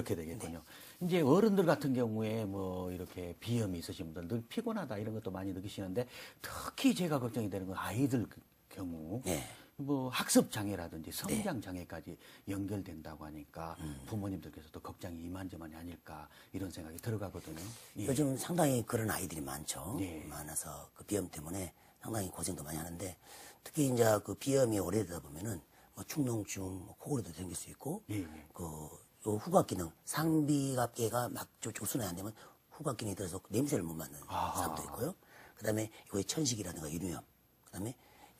그렇게 되겠군요. 이제 어른들 같은 경우에 뭐 이렇게 비염이 있으신 분들 늘 피곤하다 이런 것도 많이 느끼시는데 특히 제가 걱정이 되는 건 아이들 그 경우 네. 뭐 학습 장애라든지 성장 장애까지 연결된다고 하니까 부모님들께서도 걱정이 이만저만이 아닐까 이런 생각이 들어가거든요. 예. 요즘 상당히 그런 아이들이 많죠. 예. 많아서 그 비염 때문에 상당히 고생도 많이 하는데 특히 이제 그 비염이 오래되다 보면은 뭐 축농증, 뭐 코골이도 생길 수 있고 예, 예. 그 요 후각 기능 상비갑계가 막 조- 조순이 안 되면 후각 기능이 들어서 냄새를 못 맡는 아하. 사람도 있고요. 그다음에 이거의 천식이라든가 유류염. 그다음에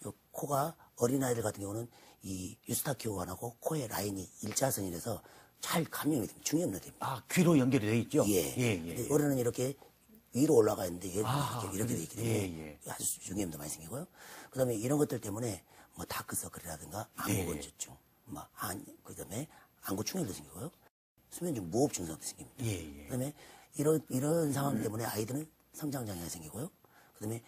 요 코가 어린 아이들 같은 경우는 이 유스타키오관하고 코의 라인이 일자선이라서 잘 감염이 됩니다. 중염도 됩니다. 아 귀로 연결이 돼 있죠? 예. 예, 근데 예. 어른은 이렇게 위로 올라가 있는데 얘는 아하, 이렇게, 이렇게 돼 있기 때문에 예, 예. 아주 중염도 많이 생기고요. 그다음에 이런 것들 때문에 뭐 다크서클이라든가 예. 안구건조증, 뭐 안, 그다음에 안구충혈도 생기고요. 수면증 무호흡 증상도 생깁니다. 예, 예. 그다음에 이런 이런 상황 때문에 아이들은 성장 장애가 생기고요. 그다음에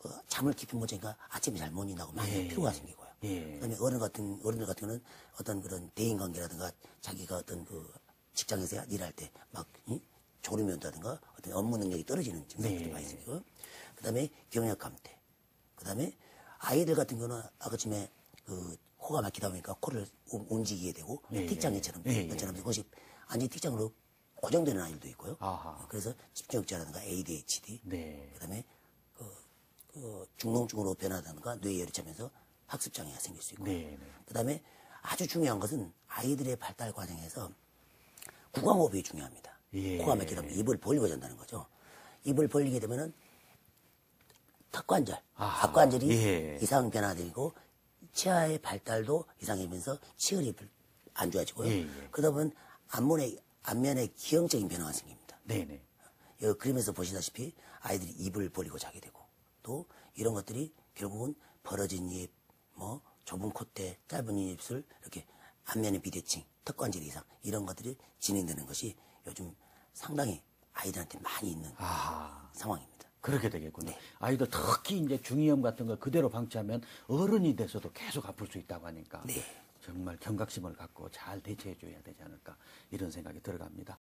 그 잠을 깊이 못 자니까 아침에 잘 못 일어나고 많이 예. 피로가 생기고요. 예. 그다음에 어른 같은 어른들 같은 경우는 어떤 그런 대인 관계라든가 자기가 어떤 그 직장에서 일할 때막 졸음이 온다든가 어떤 업무 능력이 떨어지는 증상들이 네. 많이 생기고요. 그다음에 경역 감퇴. 그다음에 아이들 같은 경우는 아까쯤에 그 코가 막히다 보니까 코를 우- 움직이게 되고 예, 틱장애처럼 예, 예. 것처럼 그것이 완전히 틱장으로 고정되는 아이들도 있고요. 아하. 그래서 집중력자라든가 ADHD 네. 그다음에 그, 그 중농증으로 변하다든가 뇌열이 차면서 학습 장애가 생길 수 있고. 네, 네. 그다음에 아주 중요한 것은 아이들의 발달 과정에서 구강호흡이 중요합니다. 예. 코가 막히다 보면 입을 벌리고 잔다는 거죠. 입을 벌리게 되면은 턱관절, 아하. 앞관절이 예. 이상 변화되고 치아의 발달도 이상해지면서 치열이 안 좋아지고요. 예, 예. 그러다 보면 앞면에 앞면에 기형적인 변화가 생깁니다. 네, 네. 이 그림에서 보시다시피 아이들이 입을 벌리고 자게 되고 또 이런 것들이 결국은 벌어진 입, 뭐 좁은 콧대, 짧은 입술 이렇게 안면의 비대칭, 턱관절 이상 이런 것들이 진행되는 것이 요즘 상당히 아이들한테 많이 있는 아. 상황입니다. 그렇게 되겠군요. 네. 아이들 특히 이제 중이염 같은 걸 그대로 방치하면 어른이 돼서도 계속 아플 수 있다고 하니까 네. 정말 경각심을 갖고 잘 대처해 줘야 되지 않을까 이런 생각이 들어갑니다.